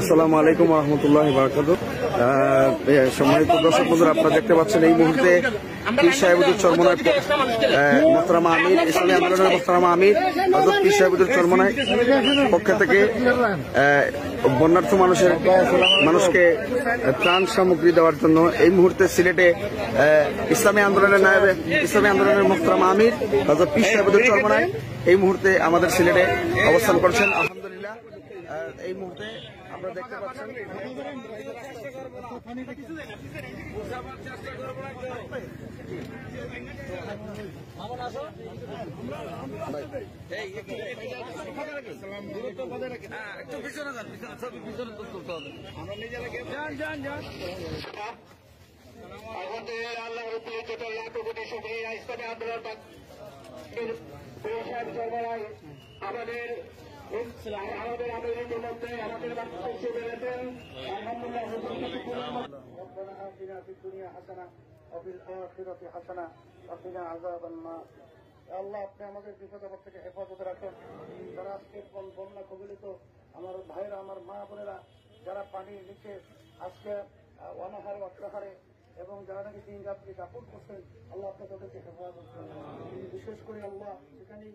আসসালামু আলাইকুম রহমতুল্লাহ বারাকাতু সম্মানিত দর্শক বন্ধুরা, আপনারা দেখতে পাচ্ছেন এই মুহূর্তে পীর সাহেবুদ্দিন চরমনায় মোহতারামা আমির, ইসলামী আন্দোলনের মোহতারামা আমির হজরত পীর সাহেবুদ্দিন চরমনায় পক্ষ থেকে বন্যার্থ মানুষের, মানুষকে ত্রাণ সামগ্রী দেওয়ার জন্য এই মুহূর্তে সিলেটে ইসলামী আন্দোলনের নায়বে, ইসলামী আন্দোলনের মোহতারামা আমির হজরত পীর সাহেবুদ্দিন চরমনায় এই মুহূর্তে আমাদের সিলেটে অবস্থান করছেন। এই মুহূর্তে আমরা দেখতে পাচ্ছেন আমরা নিজেরা যান আল্লাহ আমাদের আরবের আমির ইতিমধ্যে আমাদের বাড়িতে এসে বেড়েছেন আলহামদুলিল্লাহ আল্লাহ আপনি আমাদের বিপদ থেকে হেফাজতে রাখেন। যারা আজকে বন্যা কবলিত, আমার ভাইরা আমার মা বোনেরা, যারা পানি নিচে আজকে অনাহার, অত্যাহারে, এবং যারা নাকি দিন রাত্রি কাপড় করছেন, আল্লাহ আপনার তাদেরকে হেফাজত বিশেষ করে আল্লাহ সেখানেই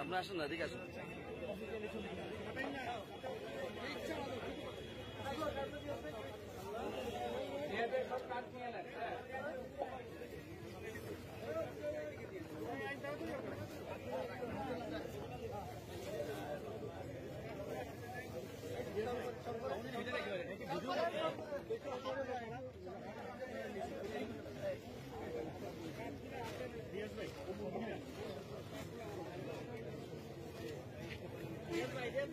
আপনার আসুন না ঠিক আছে